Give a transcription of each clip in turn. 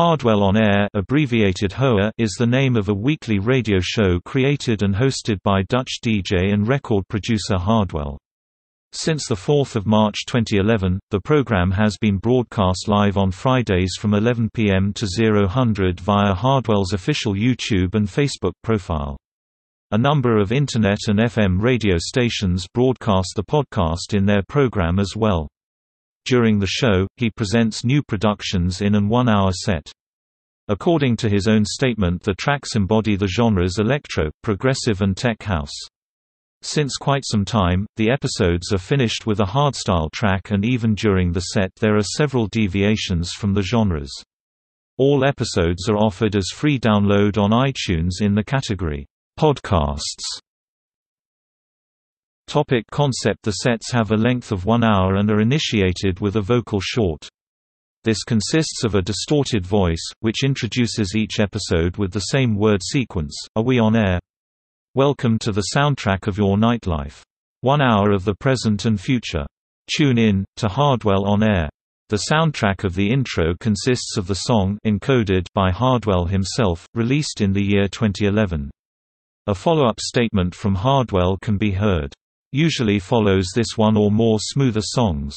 Hardwell on Air abbreviated HOA is the name of a weekly radio show created and hosted by Dutch DJ and record producer Hardwell. Since 4 March 2011, the program has been broadcast live on Fridays from 11 pm to 0000 via Hardwell's official YouTube and Facebook profile. A number of Internet and FM radio stations broadcast the podcast in their program as well. During the show, he presents new productions in an one-hour set. According to his own statement the tracks embody the genres electro, progressive and tech house. Since quite some time, the episodes are finished with a hardstyle track and even during the set there are several deviations from the genres. All episodes are offered as free download on iTunes in the category, Podcasts. Topic concept The sets have a length of one hour and are initiated with a vocal short. This consists of a distorted voice, which introduces each episode with the same word sequence, Are we on air? Welcome to the soundtrack of your nightlife. One hour of the present and future. Tune in, to Hardwell on Air. The soundtrack of the intro consists of the song encoded by Hardwell himself, released in the year 2011. A follow-up statement from Hardwell can be heard. Usually follows this one or more smoother songs.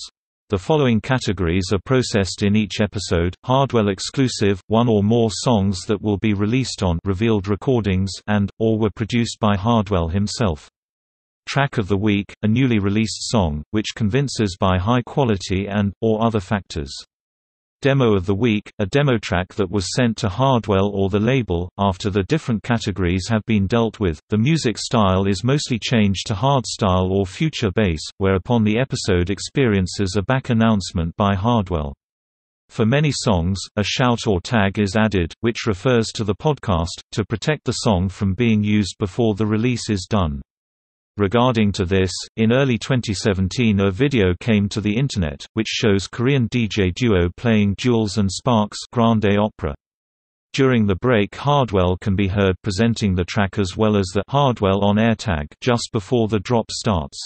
The following categories are processed in each episode: Hardwell exclusive, one or more songs that will be released on revealed recordings and or were produced by Hardwell himself. Track of the week, a newly released song which convinces by high quality and or other factors. Demo of the Week, a demo track that was sent to Hardwell or the label, after the different categories have been dealt with. The music style is mostly changed to hardstyle or future bass, whereupon the episode experiences a back announcement by Hardwell. For many songs, a shout or tag is added, which refers to the podcast, to protect the song from being used before the release is done. Regarding to this, in early 2017 a video came to the Internet, which shows Korean DJ duo playing Jewelz and Sparks Grande Opera. During the break Hardwell can be heard presenting the track as well as the Hardwell on air tag just before the drop starts.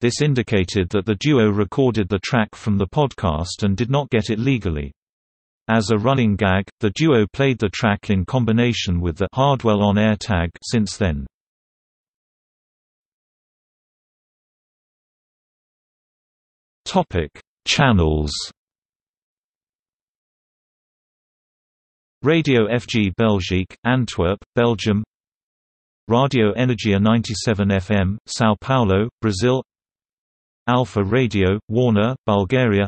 This indicated that the duo recorded the track from the podcast and did not get it legally. As a running gag, the duo played the track in combination with the Hardwell on air tag since then. Topic: Channels. Radio FG Belgique, Antwerp, Belgium. Radio Energia 97 FM, São Paulo, Brazil. Alpha Radio, Varna, Bulgaria.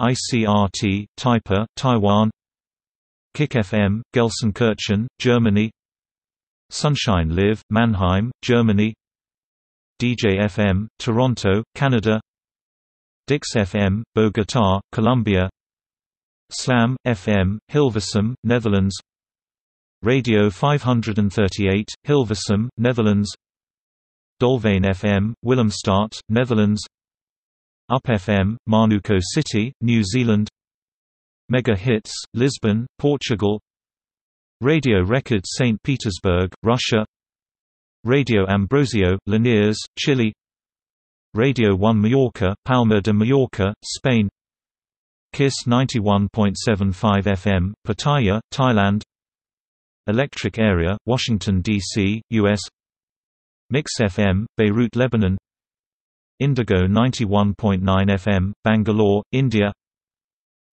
ICRT, Taipei, Taiwan. Kick FM, Gelsenkirchen, Germany. Sunshine Live, Mannheim, Germany. DJ FM, Toronto, Canada. Dix FM, Bogotá, Colombia. Slam, FM, Hilversum, Netherlands. Radio 538, Hilversum, Netherlands. Dolfijn FM, Willemstad, Netherlands. Up FM, Manukau City, New Zealand. Mega Hits, Lisbon, Portugal. Radio Record St. Petersburg, Russia. Radio Ambrosio, Linares, Chile Radio 1 Mallorca, Palma de Mallorca, Spain KISS 91.75 FM, Pattaya, Thailand Electric Area, Washington, D.C., U.S. Mix FM, Beirut, Lebanon Indigo 91.9 FM, Bangalore, India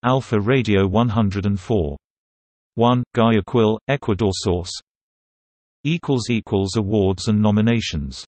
Alpha Radio 104. 1, Guayaquil, Ecuador Source Awards and nominations